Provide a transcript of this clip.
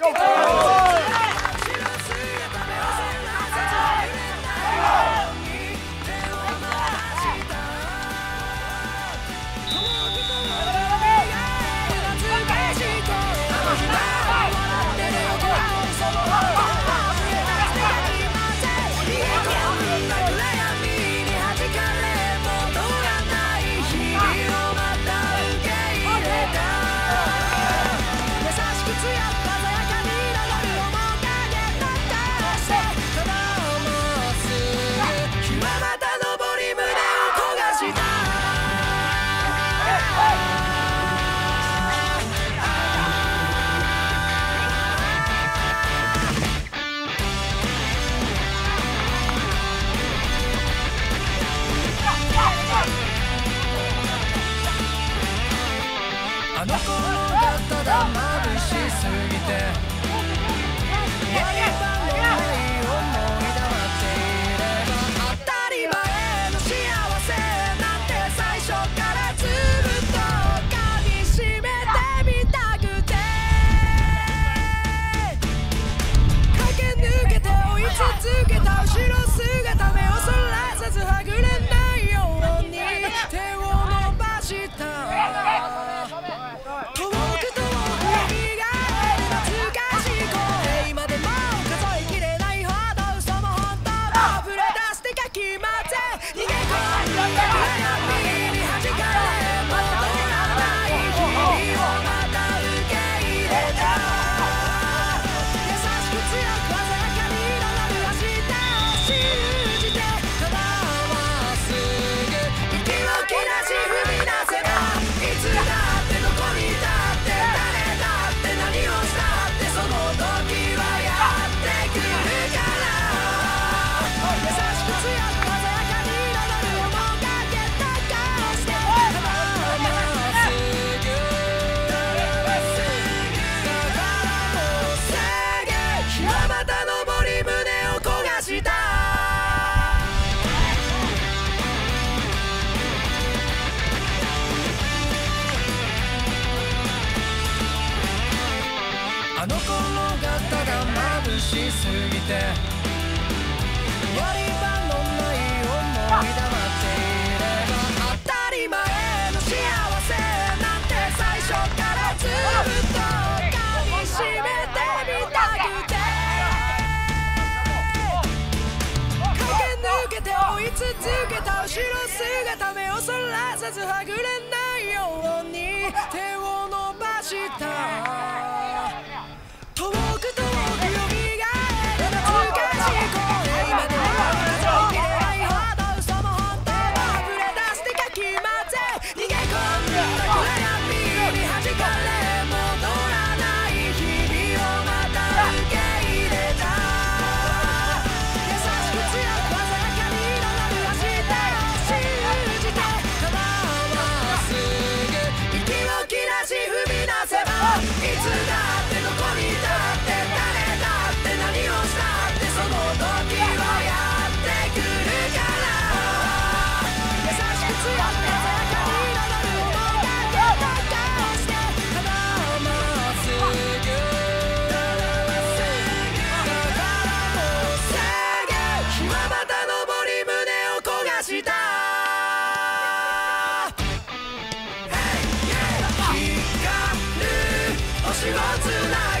Go! しすぎて。やり場のない思い出はていれ当たり前の幸せなんて最初からずっと。噛みしめてみたくて駆け抜けて追い続けた後ろ姿目をそらさずはぐれないように。手を伸ばした。をつない